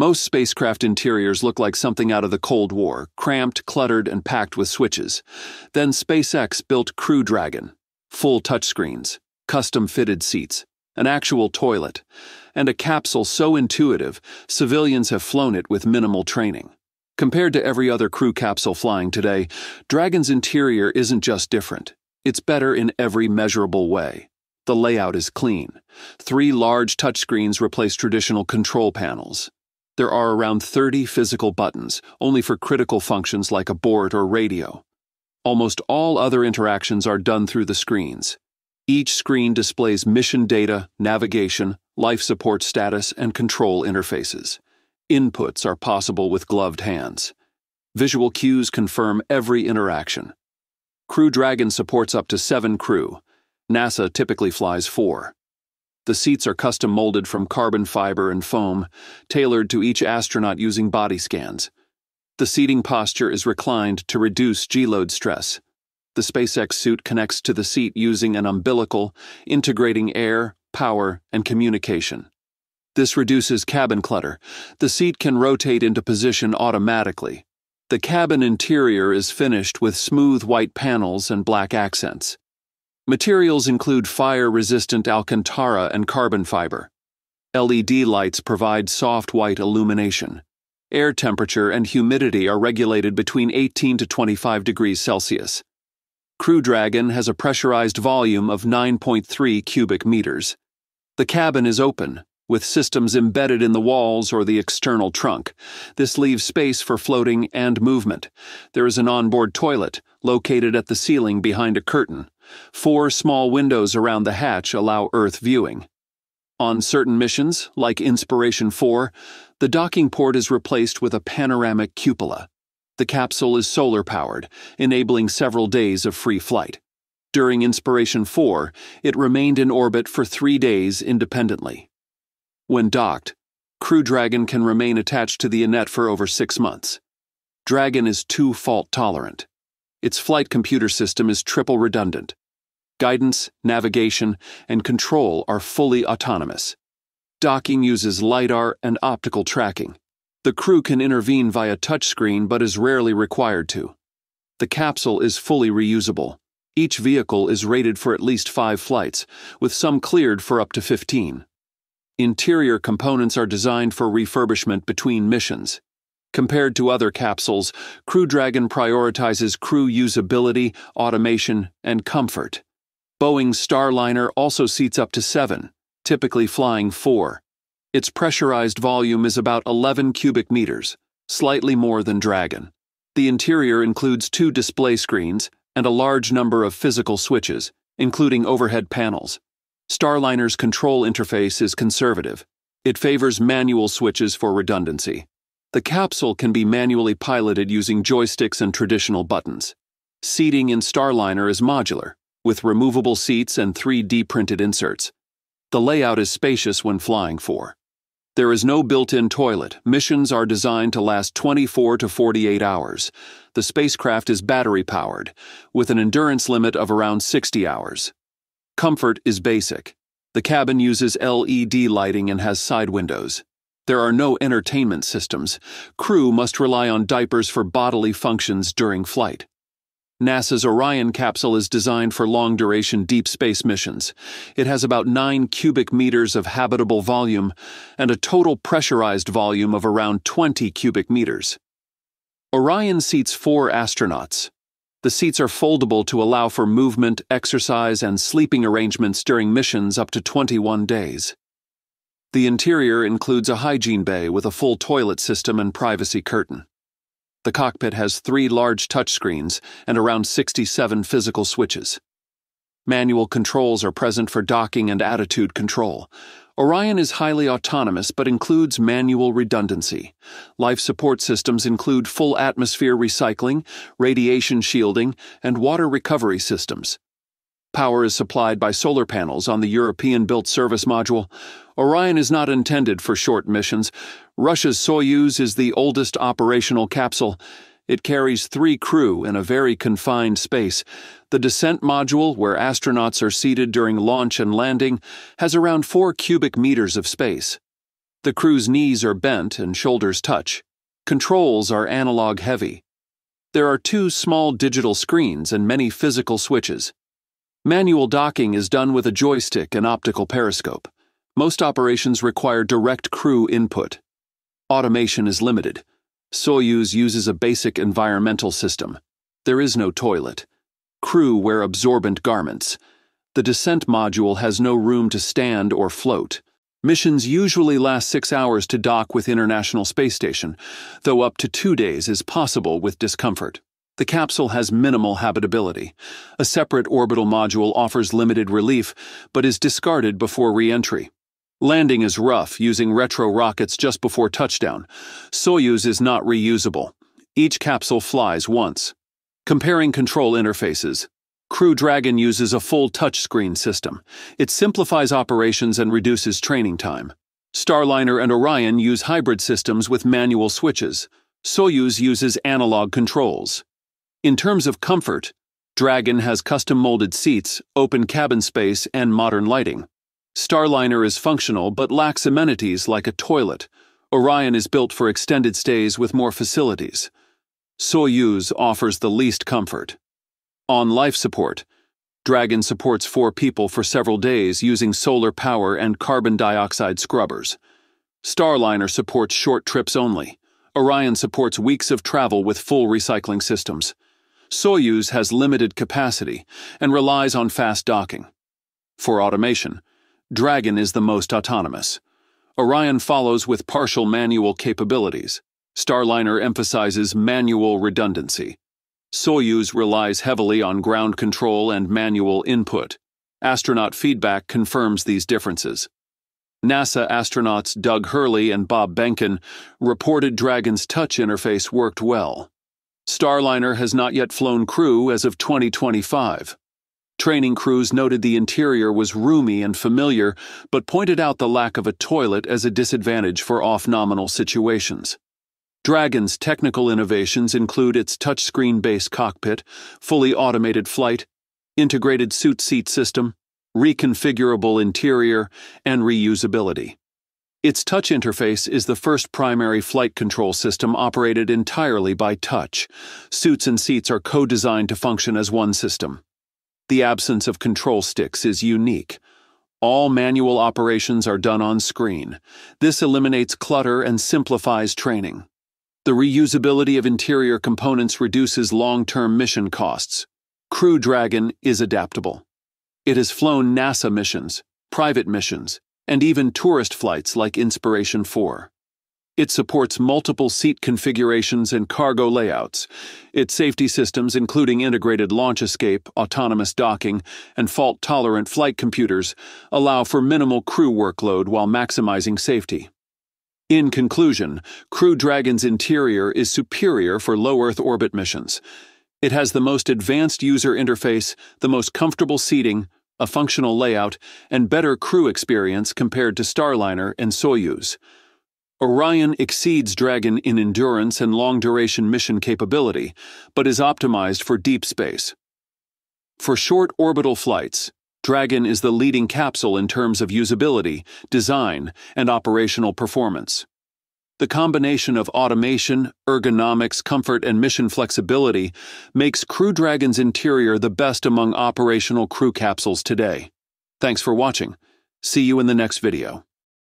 Most spacecraft interiors look like something out of the Cold War, cramped, cluttered, and packed with switches. Then SpaceX built Crew Dragon, full touchscreens, custom fitted seats, an actual toilet, and a capsule so intuitive civilians have flown it with minimal training. Compared to every other crew capsule flying today, Dragon's interior isn't just different, it's better in every measurable way. The layout is clean. Three large touchscreens replace traditional control panels. There are around 30 physical buttons, only for critical functions like abort or radio. Almost all other interactions are done through the screens. Each screen displays mission data, navigation, life support status, and control interfaces. Inputs are possible with gloved hands. Visual cues confirm every interaction. Crew Dragon supports up to seven crew. NASA typically flies four. The seats are custom molded from carbon fiber and foam, tailored to each astronaut using body scans. The seating posture is reclined to reduce G load stress. The SpaceX suit connects to the seat using an umbilical, integrating air, power, and communication. This reduces cabin clutter. The seat can rotate into position automatically. The cabin interior is finished with smooth white panels and black accents. Materials include fire resistant Alcantara and carbon fiber. LED lights provide soft white illumination. Air temperature and humidity are regulated between 18 to 25 degrees Celsius. Crew Dragon has a pressurized volume of 9.3 cubic meters. The cabin is open, with systems embedded in the walls or the external trunk. This leaves space for floating and movement. There is an onboard toilet, located at the ceiling behind a curtain. Four small windows around the hatch allow Earth viewing. On certain missions, like Inspiration 4, the docking port is replaced with a panoramic cupola. The capsule is solar powered, enabling several days of free flight. During Inspiration 4, it remained in orbit for three days independently. When docked, Crew Dragon can remain attached to the Annette for over six months. Dragon is two fault tolerant. Its flight computer system is triple redundant. Guidance, navigation, and control are fully autonomous. Docking uses LiDAR and optical tracking, the crew can intervene via touchscreen but is rarely required to. The capsule is fully reusable. Each vehicle is rated for at least five flights, with some cleared for up to 15. Interior components are designed for refurbishment between missions. Compared to other capsules, Crew Dragon prioritizes crew usability, automation, and comfort. Boeing's Starliner also seats up to seven, typically flying four. Its pressurized volume is about 11 cubic meters, slightly more than Dragon. The interior includes two display screens and a large number of physical switches, including overhead panels. Starliner's control interface is conservative. It favors manual switches for redundancy. The capsule can be manually piloted using joysticks and traditional buttons. Seating in Starliner is modular, with removable seats and 3D printed inserts. The layout is spacious when flying four. There is no built in toilet. Missions are designed to last 24 to 48 hours. The spacecraft is battery powered, with an endurance limit of around 60 hours. Comfort is basic. The cabin uses LED lighting and has side windows. There are no entertainment systems. Crew must rely on diapers for bodily functions during flight. NASA's Orion capsule is designed for long duration deep space missions. It has about 9 cubic meters of habitable volume and a total pressurized volume of around 20 cubic meters. Orion seats four astronauts. The seats are foldable to allow for movement, exercise, and sleeping arrangements during missions up to 21 days. The interior includes a hygiene bay with a full toilet system and privacy curtain. The cockpit has three large touchscreens and around 67 physical switches. Manual controls are present for docking and attitude control. Orion is highly autonomous but includes manual redundancy. Life support systems include full atmosphere recycling, radiation shielding, and water recovery systems. Power is supplied by solar panels on the European built service module. Orion is not intended for short missions. Russia's Soyuz is the oldest operational capsule. It carries three crew in a very confined space. The descent module, where astronauts are seated during launch and landing, has around four cubic meters of space. The crew's knees are bent and shoulders touch. Controls are analog heavy. There are two small digital screens and many physical switches. Manual docking is done with a joystick and optical periscope. Most operations require direct crew input. Automation is limited. Soyuz uses a basic environmental system. There is no toilet. Crew wear absorbent garments. The descent module has no room to stand or float. Missions usually last six hours to dock with International Space Station, though up to two days is possible with discomfort. The capsule has minimal habitability. A separate orbital module offers limited relief, but is discarded before re entry. Landing is rough, using retro rockets just before touchdown. Soyuz is not reusable. Each capsule flies once. Comparing control interfaces, Crew Dragon uses a full touchscreen system. It simplifies operations and reduces training time. Starliner and Orion use hybrid systems with manual switches. Soyuz uses analog controls. In terms of comfort, Dragon has custom molded seats, open cabin space, and modern lighting. Starliner is functional but lacks amenities like a toilet. Orion is built for extended stays with more facilities. Soyuz offers the least comfort. On life support, Dragon supports four people for several days using solar power and carbon dioxide scrubbers. Starliner supports short trips only. Orion supports weeks of travel with full recycling systems. Soyuz has limited capacity and relies on fast docking. For automation, Dragon is the most autonomous. Orion follows with partial manual capabilities. Starliner emphasizes manual redundancy. Soyuz relies heavily on ground control and manual input. Astronaut feedback confirms these differences. NASA astronauts Doug Hurley and Bob Behnken reported Dragon's touch interface worked well. Starliner has not yet flown crew as of 2025. Training crews noted the interior was roomy and familiar, but pointed out the lack of a toilet as a disadvantage for off nominal situations. Dragon's technical innovations include its touchscreen based cockpit, fully automated flight, integrated suit seat system, reconfigurable interior, and reusability. Its touch interface is the first primary flight control system operated entirely by touch. Suits and seats are co designed to function as one system. The absence of control sticks is unique. All manual operations are done on screen. This eliminates clutter and simplifies training. The reusability of interior components reduces long term mission costs. Crew Dragon is adaptable. It has flown NASA missions, private missions, and even tourist flights like Inspiration 4. It supports multiple seat configurations and cargo layouts. Its safety systems, including integrated launch escape, autonomous docking, and fault tolerant flight computers, allow for minimal crew workload while maximizing safety. In conclusion, Crew Dragon's interior is superior for low Earth orbit missions. It has the most advanced user interface, the most comfortable seating, a functional layout, and better crew experience compared to Starliner and Soyuz. Orion exceeds Dragon in endurance and long duration mission capability, but is optimized for deep space. For short orbital flights, Dragon is the leading capsule in terms of usability, design, and operational performance. The combination of automation, ergonomics, comfort, and mission flexibility makes Crew Dragon's interior the best among operational crew capsules today. Thanks for watching. See you in the next video.